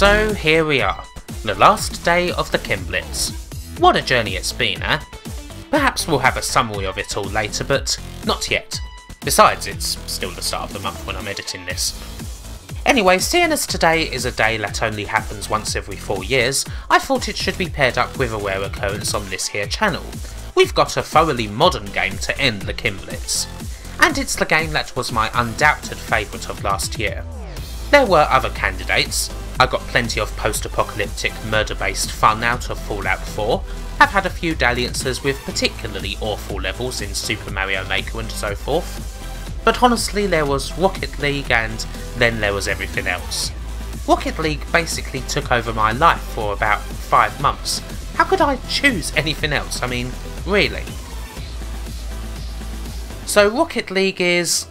So here we are, the last day of the Kimblitz. What a journey it's been, eh? Perhaps we'll have a summary of it all later, but not yet. Besides, it's still the start of the month when I'm editing this. Anyway, seeing as today is a day that only happens once every 4 years, I thought it should be paired up with a rare occurrence on this here channel. We've got a thoroughly modern game to end the Kimblitz. And it's the game that was my undoubted favourite of last year. There were other candidates, I got plenty of post-apocalyptic murder-based fun out of Fallout 4, have had a few dalliances with particularly awful levels in Super Mario Maker and so forth, but honestly there was Rocket League and then there was everything else. Rocket League basically took over my life for about 5 months. How could I choose anything else? I mean, really? So Rocket League is...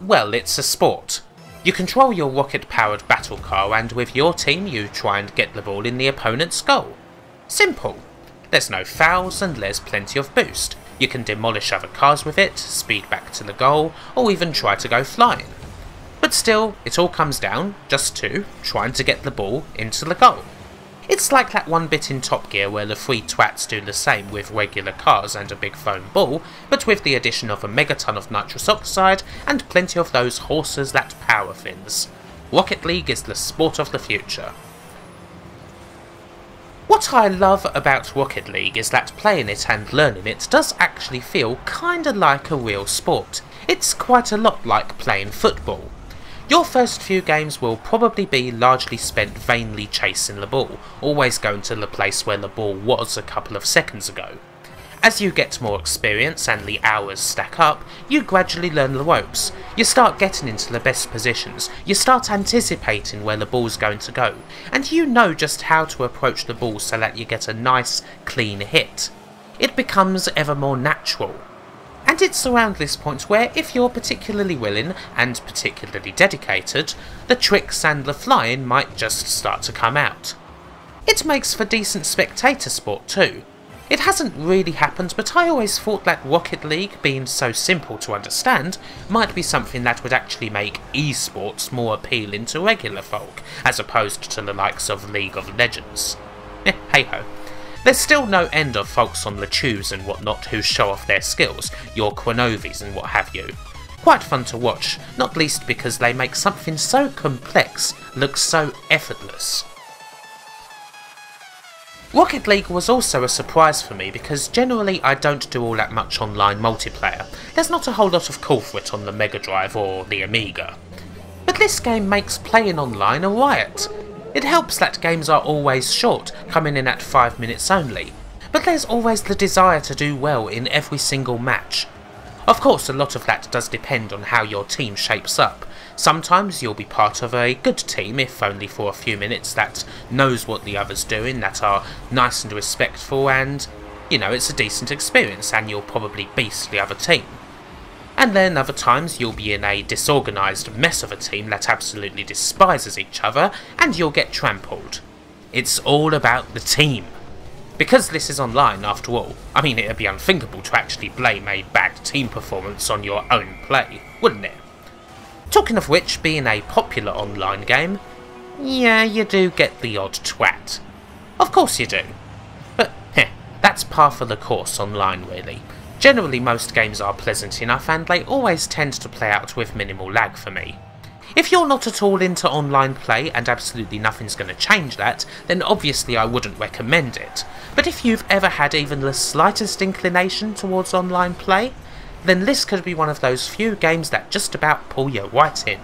well, it's a sport. You control your rocket-powered battle car and with your team you try and get the ball in the opponent's goal. Simple. There's no fouls and there's plenty of boost. You can demolish other cars with it, speed back to the goal, or even try to go flying. But still, it all comes down just to trying to get the ball into the goal. It's like that one bit in Top Gear where the three twats do the same with regular cars and a big foam ball, but with the addition of a megaton of nitrous oxide and plenty of those horses that power things. Rocket League is the sport of the future. What I love about Rocket League is that playing it and learning it does actually feel kinda like a real sport. It's quite a lot like playing football. Your first few games will probably be largely spent vainly chasing the ball, always going to the place where the ball was a couple of seconds ago. As you get more experience and the hours stack up, you gradually learn the ropes. You start getting into the best positions, you start anticipating where the ball's going to go, and you know just how to approach the ball so that you get a nice, clean hit. It becomes ever more natural. It's around this point where, if you're particularly willing and particularly dedicated, the tricks and the flying might just start to come out. It makes for decent spectator sport too. It hasn't really happened, but I always thought that Rocket League, being so simple to understand, might be something that would actually make esports more appealing to regular folk, as opposed to the likes of League of Legends. Eh, hey ho. There's still no end of folks on the tubes and whatnot who show off their skills, your Kronovis and what have you. Quite fun to watch, not least because they make something so complex look so effortless. Rocket League was also a surprise for me because generally I don't do all that much online multiplayer. There's not a whole lot of call for it on the Mega Drive or the Amiga. But this game makes playing online a riot. It helps that games are always short, coming in at 5 minutes only, but there's always the desire to do well in every single match. Of course, a lot of that does depend on how your team shapes up. Sometimes you'll be part of a good team, if only for a few minutes, that knows what the other's doing, that are nice and respectful, and, you know, it's a decent experience, and you'll probably beast the other team. And then other times you'll be in a disorganised mess of a team that absolutely despises each other, and you'll get trampled. It's all about the team. Because this is online, after all, I mean it'd be unthinkable to actually blame a bad team performance on your own play, wouldn't it? Talking of which, being a popular online game, yeah, you do get the odd twat. Of course you do. But, heh, that's par for the course online, really. Generally most games are pleasant enough and they always tend to play out with minimal lag for me. If you're not at all into online play and absolutely nothing's going to change that, then obviously I wouldn't recommend it. But if you've ever had even the slightest inclination towards online play, then this could be one of those few games that just about pull you right in.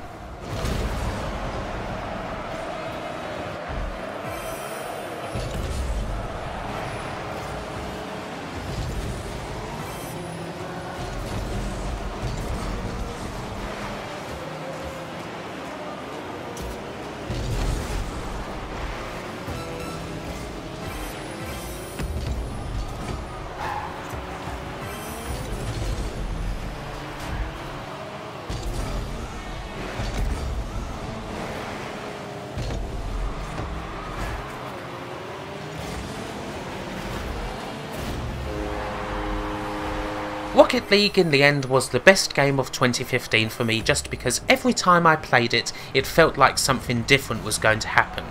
Rocket League in the end was the best game of 2015 for me just because every time I played it, it felt like something different was going to happen.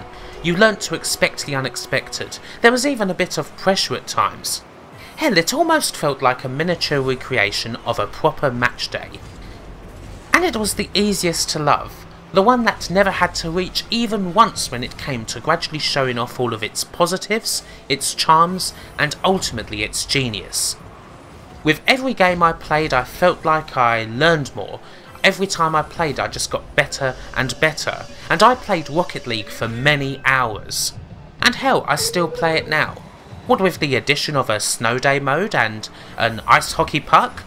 You learnt to expect the unexpected. There was even a bit of pressure at times. Hell, it almost felt like a miniature recreation of a proper match day. And it was the easiest to love, the one that never had to reach even once when it came to gradually showing off all of its positives, its charms, and ultimately its genius. With every game I played I felt like I learned more, every time I played I just got better and better, and I played Rocket League for many hours. And hell, I still play it now. What with the addition of a snow day mode and an ice hockey puck?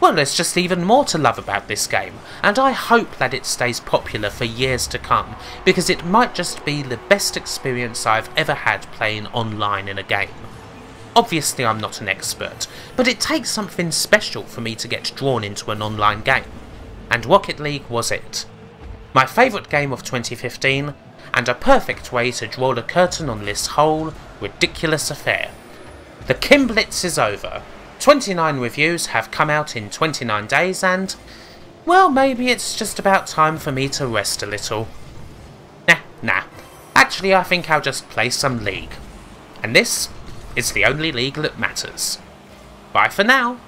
Well, there's just even more to love about this game, and I hope that it stays popular for years to come, because it might just be the best experience I've ever had playing online in a game. Obviously I'm not an expert, but it takes something special for me to get drawn into an online game, and Rocket League was it. My favourite game of 2015, and a perfect way to draw the curtain on this whole ridiculous affair. The Kimblitz is over. 29 reviews have come out in 29 days and, well, maybe it's just about time for me to rest a little. Nah, nah. Actually, I think I'll just play some League. And this is the only league that matters. Bye for now.